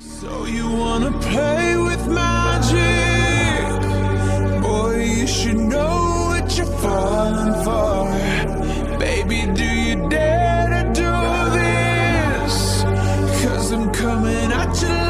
So you wanna play with magic? Boy, you should know what you're falling for. Baby, do you dare to do this? Cause I'm coming at you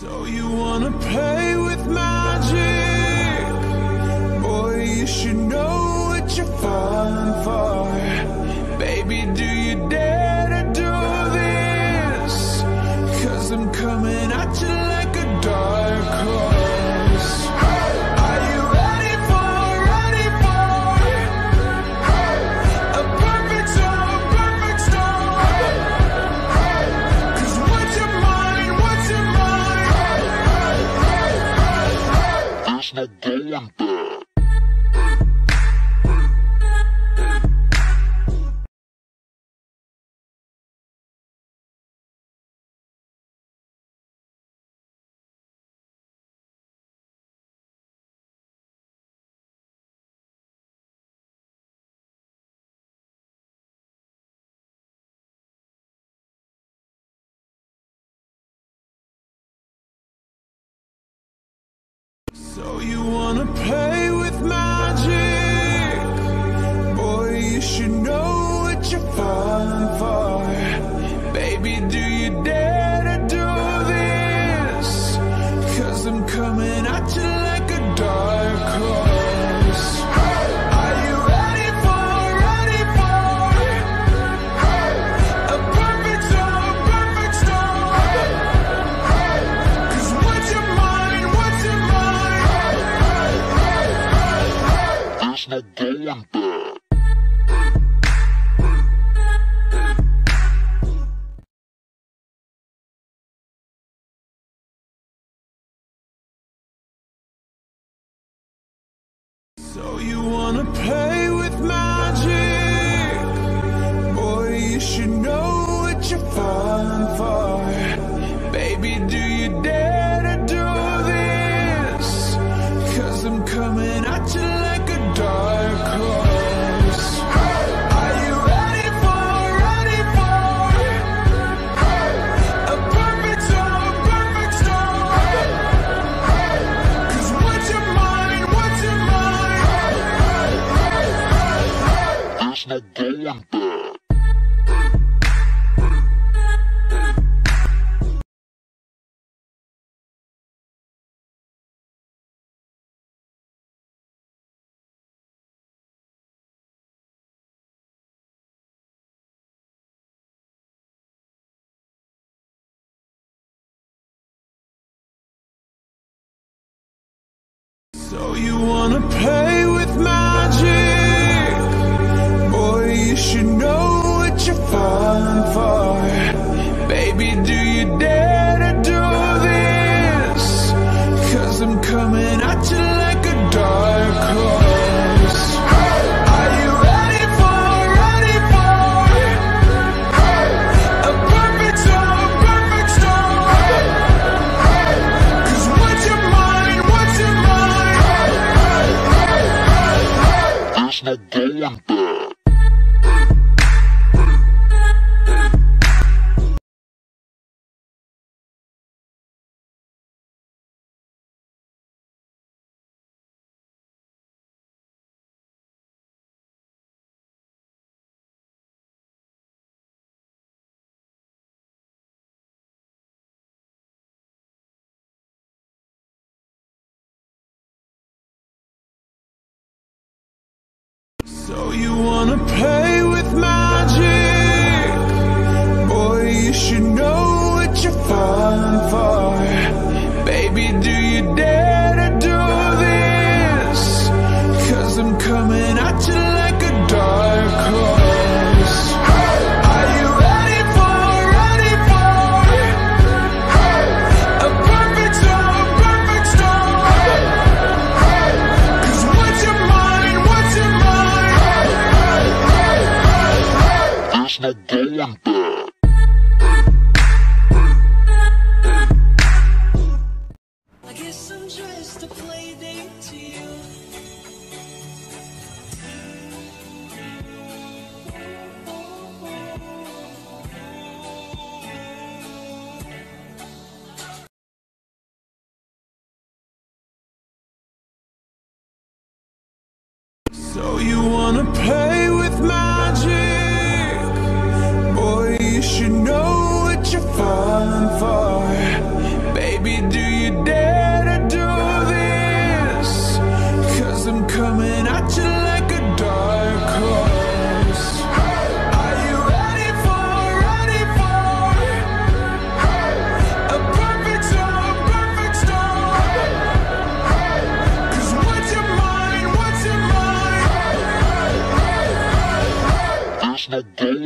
So you wanna play with magic? Boy, you should know. So you wanna play with magic? Boy, you should know what you're falling for. Baby, do you dare to do this? Cause I'm coming at you no going back. So you wanna pay? no going. So you wanna pay? just a play date to you. So you wanna play with magic? Boy, you should know what you're falling for. Baby, do you dare?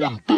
la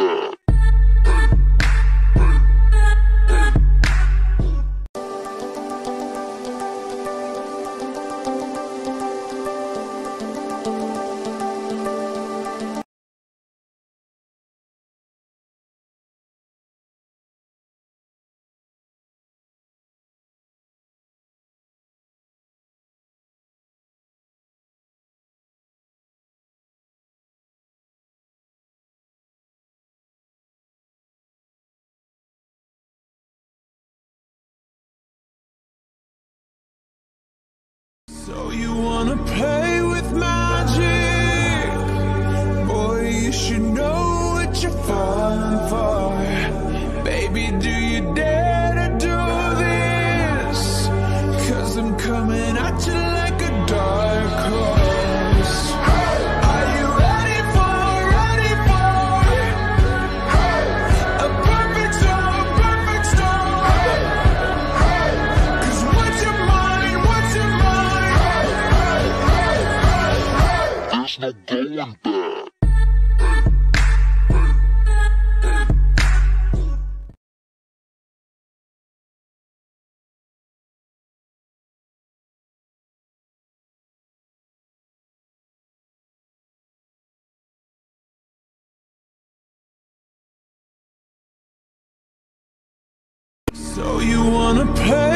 So you want never going back. So you wanna play?